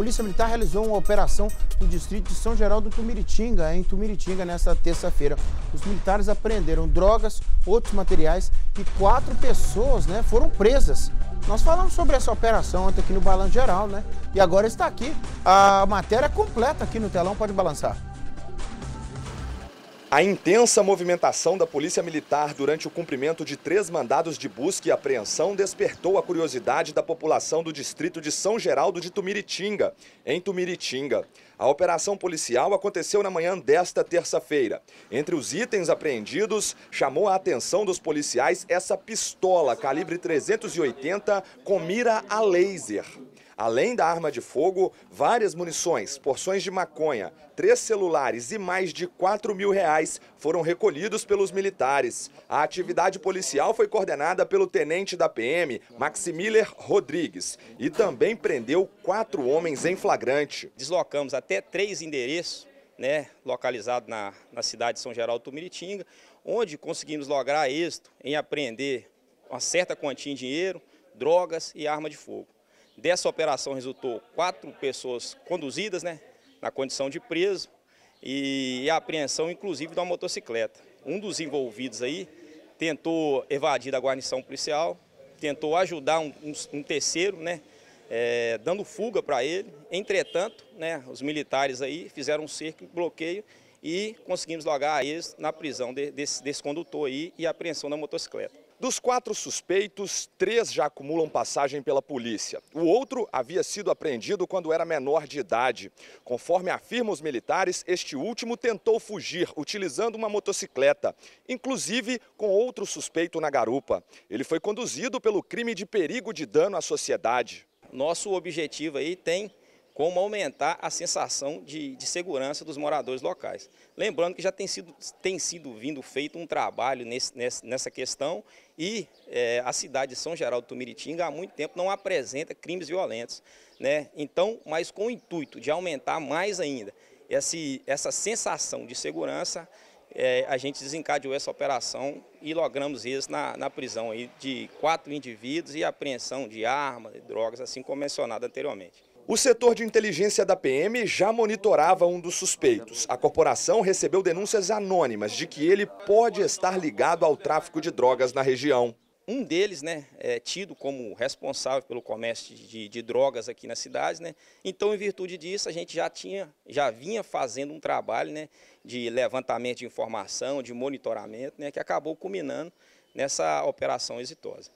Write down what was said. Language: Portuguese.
Polícia Militar realizou uma operação no distrito de São Geraldo do Tumiritinga, em Tumiritinga, nesta terça-feira. Os militares apreenderam drogas, outros materiais e quatro pessoas né, foram presas. Nós falamos sobre essa operação ontem aqui no Balanço Geral, né? E agora está aqui. A matéria completa aqui no telão, pode balançar. A intensa movimentação da Polícia Militar durante o cumprimento de três mandados de busca e apreensão despertou a curiosidade da população do distrito de São Geraldo de Tumiritinga, em Tumiritinga. A operação policial aconteceu na manhã desta terça-feira. Entre os itens apreendidos, chamou a atenção dos policiais essa pistola calibre 380 com mira a laser. Além da arma de fogo, várias munições, porções de maconha, três celulares e mais de 4 mil reais foram recolhidos pelos militares. A atividade policial foi coordenada pelo tenente da PM, Maximiller Rodrigues, e também prendeu quatro homens em flagrante. Deslocamos até três endereços, né, localizados na, na cidade de São Geraldo do Tumiritinga, onde conseguimos lograr êxito em apreender uma certa quantia em dinheiro, drogas e arma de fogo. Dessa operação resultou quatro pessoas conduzidas, né, na condição de preso e a apreensão, inclusive, de uma motocicleta. Um dos envolvidos aí tentou evadir da guarnição policial, tentou ajudar um, um, um terceiro, né, é, dando fuga para ele. Entretanto, né, os militares aí fizeram um cerco, bloqueio e conseguimos logar eles na prisão de, desse, desse condutor aí e apreensão da motocicleta. Dos quatro suspeitos, três já acumulam passagem pela polícia. O outro havia sido apreendido quando era menor de idade. Conforme afirmam os militares, este último tentou fugir utilizando uma motocicleta, inclusive com outro suspeito na garupa. Ele foi conduzido pelo crime de perigo de dano à sociedade. Nosso objetivo aí tem como aumentar a sensação de, de, segurança dos moradores locais. Lembrando que já tem sido, tem sido vindo feito um trabalho nesse, nessa questão e é, a cidade de São Geraldo do Tumiritinga há muito tempo não apresenta crimes violentos. Né? Então, mas com o intuito de aumentar mais ainda esse, essa sensação de segurança, é, a gente desencadeou essa operação e logramos isso na, na prisão aí de quatro indivíduos e apreensão de armas, de drogas, assim como mencionado anteriormente. O setor de inteligência da PM já monitorava um dos suspeitos. A corporação recebeu denúncias anônimas de que ele pode estar ligado ao tráfico de drogas na região. Um deles, né, é tido como responsável pelo comércio de, de, drogas aqui na cidade, né? Então, em virtude disso, a gente já tinha, já vinha fazendo um trabalho, né, de levantamento de informação, de monitoramento, né, que acabou culminando nessa operação exitosa.